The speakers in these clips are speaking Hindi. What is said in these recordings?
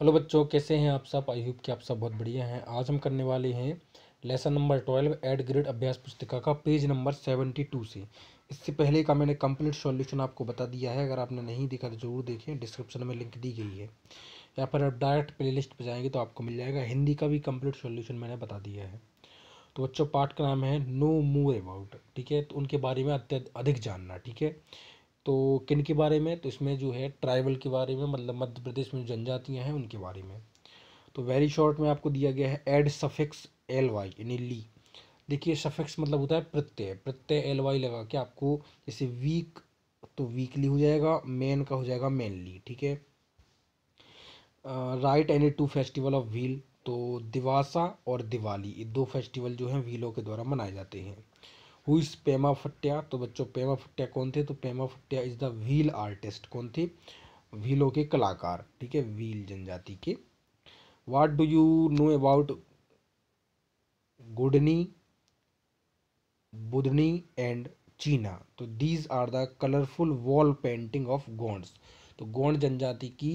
हेलो बच्चों, कैसे हैं आप सब? आई होप कि आप सब बहुत बढ़िया हैं। आज हम करने वाले हैं lesson number twelve, add grade अभ्यास पुस्तिका का पेज नंबर सेवेंटी टू से। इससे पहले का मैंने कंप्लीट सॉल्यूशन आपको बता दिया है। अगर आपने नहीं देखा तो ज़रूर देखें। डिस्क्रिप्शन में लिंक दी गई है। यहाँ पर आप डायरेक्ट प्ले लिस्ट पर जाएँगे तो आपको मिल जाएगा। हिंदी का भी कंप्लीट सॉल्यूशन मैंने बता दिया है। तो बच्चों पार्ट का नाम है नो मूव अबाउट, ठीक है? तो उनके बारे में अधिक जानना, ठीक है? तो किन के बारे में? तो इसमें जो है ट्राइबल के बारे में मतलब मध्य प्रदेश में जनजातियाँ हैं उनके बारे में। तो वेरी शॉर्ट में आपको दिया गया है एड सफिक्स एल वाई यानी ली। देखिए सफिक्स मतलब होता है प्रत्यय। प्रत्यय एल वाई लगा के आपको जैसे वीक तो वीकली हो जाएगा मेन का हो जाएगा मेनली ठीक है? Write any two festival of Bhil तो दिवासा और दिवाली, ये दो फेस्टिवल जो हैं व्हीलों के द्वारा मनाए जाते हैं। हु इज़ पेमा फट्टिया तो बच्चों पेमा फट्टिया कौन थे? तो Pema Fatya is the Bhil artist कौन थे? व्हीलों के कलाकार, ठीक है? व्हील जनजाति के। What do you know about Gudni Budhni and Chena तो these are the colourful wall painting of Gonds तो गोंड जनजाति की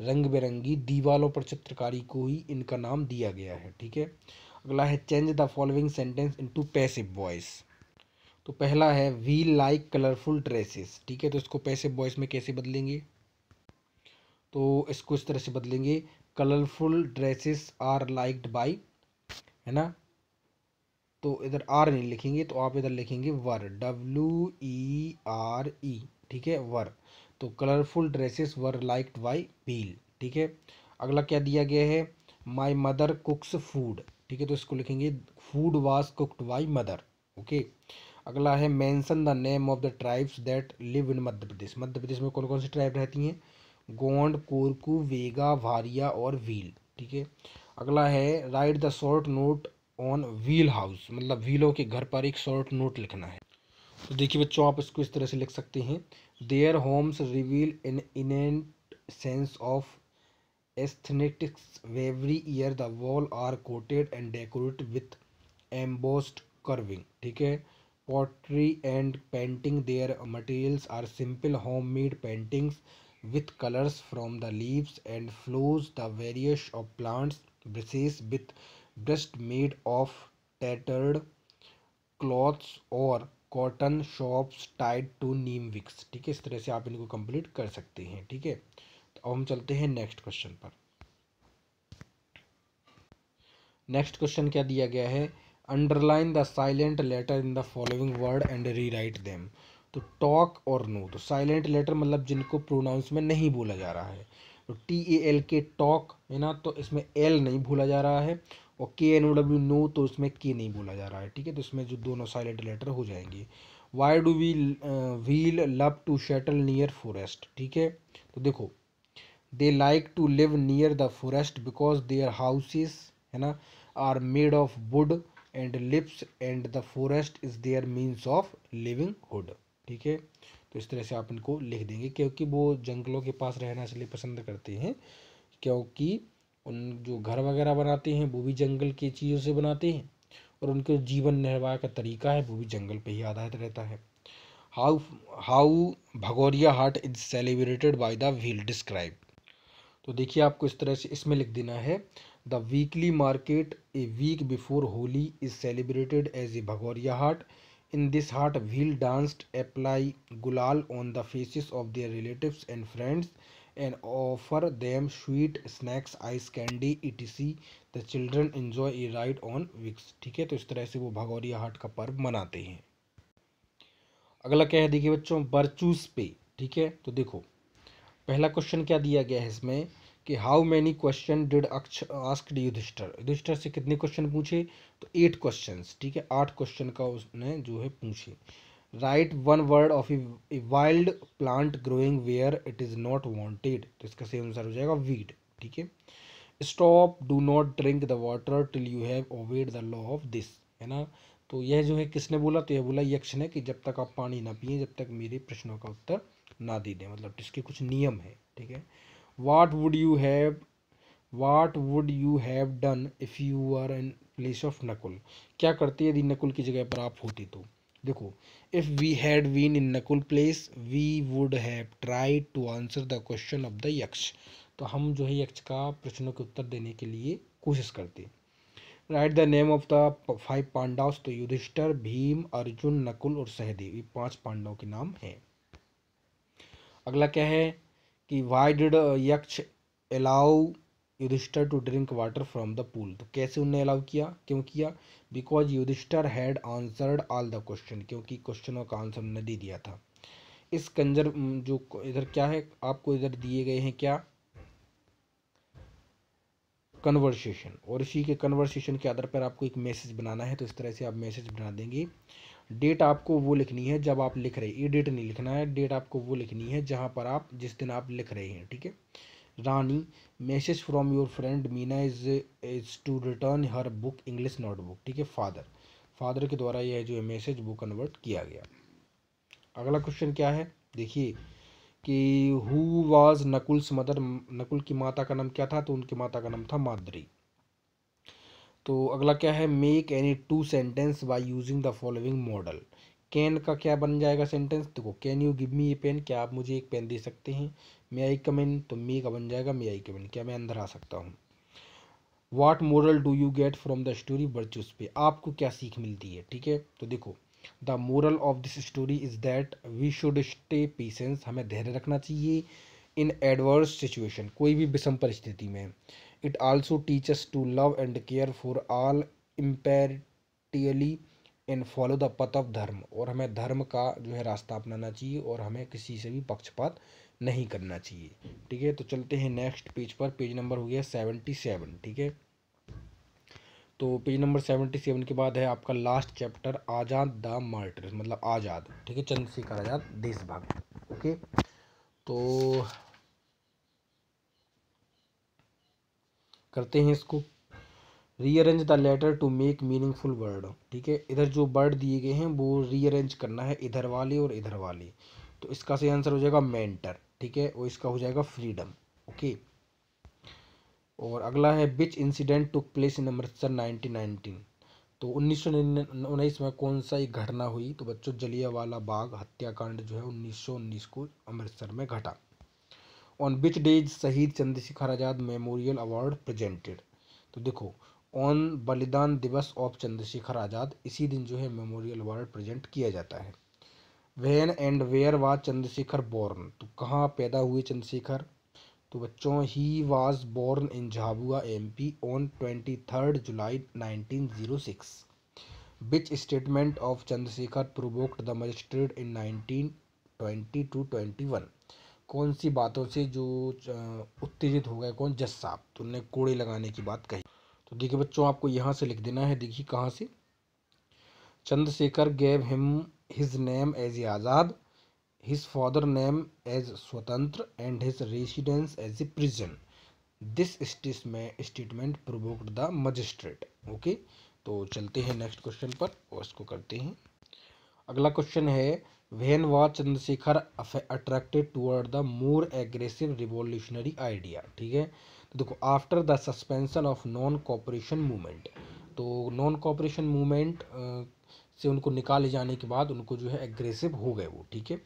रंग बिरंगी दीवालों पर चित्रकारी को ही इनका नाम दिया गया है, ठीक है? अगला है change the following sentence into passive voice तो पहला है वी लाइक कलरफुल ड्रेसेस ठीक है तो इसको पैसे बॉयस में कैसे बदलेंगे? तो इसको इस तरह से बदलेंगे colourful dresses are liked by है ना? तो इधर आर नहीं लिखेंगे तो आप इधर लिखेंगे वर डब्ल्यू ई आर ई ठीक है, वर तो colourful dresses were liked by Bhil ठीक है? अगला क्या दिया गया है? माई मदर कुक्स फ़ूड ठीक है तो इसको लिखेंगे food was cooked by mother okay? अगला है mention the name of the tribes that live in Madhya Pradesh. Madhya Pradesh में कौन कौन सी ट्राइब रहती हैं? गोंड, कोरकू, वेगा भारिया और व्हील, ठीक है? अगला है write the short note on Bhil house मतलब व्हीलों के घर पर एक शॉर्ट नोट लिखना है। तो देखिए बच्चों, आप इसको इस तरह से लिख सकते हैं। Their homes reveal in innate sense of aesthetics every year the wall are coated and decorate with embossed carving, ठीक है? Pottery and painting their materials are simple homemade paintings with colors from the leaves and flows the various of plants brushes with breast made of tattered cloths or cotton swabs tied to neem twigs ठीक है इस तरह से आप इनको कंप्लीट कर सकते हैं ठीक है तो अब हम चलते हैं नेक्स्ट क्वेश्चन पर नेक्स्ट क्वेश्चन क्या दिया गया है underline the silent letter in the following word and rewrite them तो टॉक और नो तो साइलेंट लेटर मतलब जिनको प्रोनाउंस में नहीं बोला जा रहा है। तो T A L K talk है ना तो इसमें एल नहीं भूला जा रहा है और के एन ओ डब्ल्यू नो तो इसमें के नहीं बोला जा रहा है, ठीक है? तो इसमें जो दोनों साइलेंट लेटर हो जाएँगे। Why do we Bhil love to settle near forest ठीक है? तो देखो they like to live near the forest because their houses है ना are made of wood and lips and the forest is their means of livelihood ठीक है? तो इस तरह से आप इनको लिख देंगे, क्योंकि वो जंगलों के पास रहना इसलिए पसंद करते हैं, क्योंकि उन जो घर वगैरह बनाते हैं, वो भी जंगल की चीज़ों से बनाते हैं, और उनके जीवन निर्वाह का तरीका है, वो भी जंगल पे ही आधारित रहता है। How how Bhagoria haat is celebrated by the Bhil, describe. तो देखिए आपको इस तरह से इसमें लिख देना है। The weekly market a week before Holi is celebrated as a Bhagoria haat. In this haat, Bhil danced apply gulal on the faces of their relatives and friends and offer them sweet snacks ice candy E T C the children enjoy a ride on wicks ठीक है तो इस तरह से वो भगौरिया हाट का पर्व मनाते हैं। अगला क्या है? देखिए बच्चों, बर्चूस पे। ठीक है तो देखो, पहला क्वेश्चन क्या दिया गया है इसमें? कि how many question did ask Yudhishthir Yudhishthir से कितने क्वेश्चन पूछे? तो एट क्वेश्चन ठीक है? आठ क्वेश्चन का उसने जो है पूछे। Write one word of a wild plant growing where it is not wanted तो इसका सेम आंसर हो जाएगा वीड ठीक है? Stop do not drink the water till you have obeyed the law of this है ना? तो यह जो है किसने बोला? तो यह बोला यक्ष ने कि जब तक आप पानी ना पिए, जब तक मेरे प्रश्नों का उत्तर ना दे दें। मतलब इसके कुछ नियम है, ठीक है? What would you have what would you have done if you are in place of Nakul क्या करते यदि नकुल की जगह पर आप होते तो? देखो if we had been in Nakul place we would have try to answer the question of the Yaksha तो हम जो है यक्ष का प्रश्नों के उत्तर देने के लिए कोशिश करते write the name of the five Pandav तो युधिष्ठर, भीम, अर्जुन नकुल और सहदेव ये पाँच पांडवों के नाम हैं। अगला क्या है? कि why did Yaksha allow Yudhishthir to drink water from the pool तो कैसे उनने अलाउ किया? क्यों किया? Because Yudhishthir had answered all the question क्योंकि क्वेश्चनों का आंसर उन्होंने दे दिया था। इस कंजर जो इधर क्या है? आपको इधर दिए गए हैं क्या? कन्वर्सेशन और इसी के कन्वर्सेशन के आधार पर आपको एक मैसेज बनाना है तो इस तरह से आप मैसेज बना देंगे। डेट आपको वो लिखनी है जब आप लिख रहे हैं। ये डेट नहीं लिखना है। डेट आपको वो लिखनी है जहाँ पर आप जिस दिन आप लिख रहे हैं, ठीक है? Rani message from your friend Meena is is to return her book English notebook ठीक है? फादर फादर के द्वारा यह जो है मैसेज वो कन्वर्ट किया गया। अगला क्वेश्चन क्या है? देखिए कि who was Nakul's mother Nakul की माता का नाम क्या था? तो उनकी माता का नाम था माद्री। तो अगला क्या है? Make any two sentence by using the following modal can का क्या बन जाएगा सेंटेंस देखो can you give me a pen क्या आप मुझे एक पेन दे सकते हैं? मे आई कम इन तो मे का बन जाएगा मे आई कम इन क्या मैं अंदर आ सकता हूँ? What moral do you get from the story virtues pay? आपको क्या सीख मिलती है? ठीक है? तो देखो the moral of this story is that we should stay patience हमें धैर्य रखना चाहिए इन एडवर्स सिचुएशन कोई भी विषम परिस्थिति में। It also teachers to love and care for all impartially and follow the path of dharma और हमें धर्म का जो है रास्ता अपनाना चाहिए और हमें किसी से भी पक्षपात नहीं करना चाहिए। ठीक है? तो चलते हैं नेक्स्ट पेज पर। पेज नंबर हो गया सेवेंटी सेवन ठीक है? तो पेज नंबर सेवेंटी सेवन के बाद है आपका last chapter Azad the martyr मतलब आज़ाद, ठीक है? चंद्रशेखर आज़ाद देशभक्त, ओके? तो करते हैं इसको। Rearrange the letter to make meaningful word ठीक है? इधर जो वर्ड दिए गए हैं, वो रीअरेंज करना है इधर वाले और इधर वाले। तो इसका सही आंसर हो जाएगा मेंटर ठीक है? और इसका हो जाएगा फ्रीडम ओके और अगला है which incident took place in Amritsar nineteen nineteen तो उन्नीस उन्नीस में कौन सा एक घटना हुई? तो बच्चों, जलियावाला बाग हत्याकांड जो है उन्नीस सौ उन्नीस को अमृतसर में घटा। On which days Shaheed Chandrashekhar Azad memorial award presented तो देखो ऑन बलिदान दिवस ऑफ़ चंद्रशेखर आज़ाद इसी दिन जो है मेमोरियल अवार्ड प्रेजेंट किया जाता है। When and where was Chandrashekhar born तो कहाँ पैदा हुए चंद्रशेखर तो बच्चों he was born in Jhabua MP on twenty third July nineteen zero six which statement of Chandrashekhar provoked the magistrate in nineteen twenty two twenty one कौन सी बातों से जो उत्तेजित हो गए कौन? जज साहब तो उन्होंने कोड़े लगाने की बात कही। तो देखिए बच्चों, आपको यहाँ से लिख देना है, देखिए कहाँ से। Chandrashekhar gave him, his name as a Azad, his father name as Swatantra, and his residence as a prison. This stage में, statement provoked the magistrate. Okay? तो चलते हैं नेक्स्ट क्वेश्चन पर, और इसको करते हैं। अगला क्वेश्चन है when was Chandrashekhar attracted toward the more aggressive revolutionary idea ठीक है? तो देखो after the suspension of non cooperation movement तो नॉन कॉपरेशन मूवमेंट से उनको निकाले जाने के बाद उनको जो है एग्रेसिव हो गए वो, ठीक है?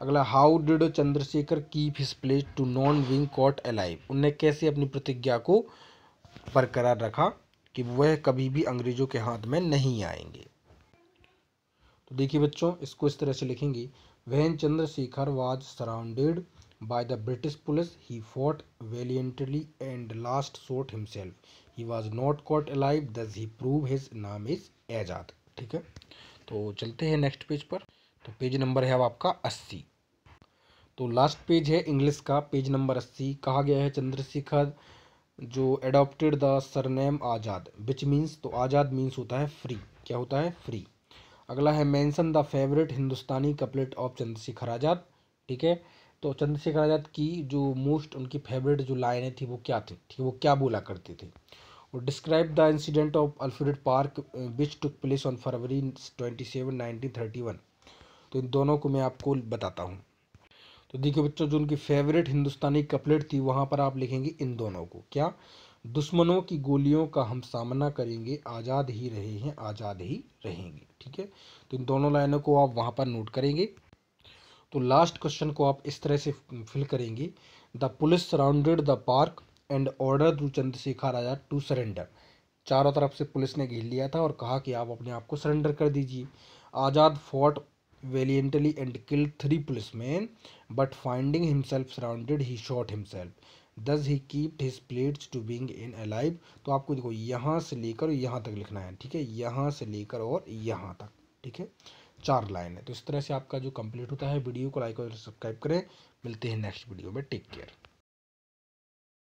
अगला how did Chandrashekhar keep his pledge to not being caught alive उनने कैसे अपनी प्रतिज्ञा को बरकरार रखा कि वह कभी भी अंग्रेज़ों के हाथ में नहीं आएँगे? तो देखिए बच्चों इसको इस तरह से लिखेंगे। When Chandrashekhar was surrounded by the British police. He fought valiantly and last shot himself. He was not caught alive, thus he proved his name is Azad ठीक है? तो चलते हैं नेक्स्ट पेज पर। तो पेज नंबर है अब आपका अस्सी। तो लास्ट पेज है इंग्लिश का। पेज नंबर अस्सी कहा गया है चंद्रशेखर जो adopted the surname Azad which means तो आज़ाद मीन्स होता है फ्री क्या होता है? फ्री अगला है mention the favourite Hindustani couplet of Chandrashekhar Azad, ठीक है? तो चंद्रशेखर आज़ाद की जो मोस्ट उनकी फेवरेट जो लाइनें थी वो क्या थी? ठीक वो क्या बोला करते थे? और describe the incident of Alfred Park which took place on February twenty seven nineteen thirty one. तो इन दोनों को मैं आपको बताता हूँ। तो देखिए बच्चों, जो उनकी फेवरेट हिंदुस्तानी कपलेट थी, वहाँ पर आप लिखेंगे इन दोनों को। क्या? दुश्मनों की गोलियों का हम सामना करेंगे, आज़ाद ही रहे हैं, आज़ाद ही रहेंगे, ठीक है? तो इन दोनों लाइनों को आप वहाँ पर नोट करेंगे। तो लास्ट क्वेश्चन को आप इस तरह से फिल करेंगे। The police surrounded the park and order to Chandrashekhar Raja to surrender चारों तरफ़ से पुलिस ने घेर लिया था और कहा कि आप अपने आप को सरेंडर कर दीजिए। Azad fought valiantly and killed three police man but finding himself surrounded he shot himself thus he kept his pledge to being in alive तो आपको देखो, यहाँ से लेकर यहाँ तक लिखना है, ठीक है? यहाँ से लेकर और यहाँ तक, ठीक है? चार लाइन है। तो इस तरह से आपका जो कंप्लीट होता है, वीडियो को लाइक और सब्सक्राइब करें। मिलते हैं नेक्स्ट वीडियो में। Take care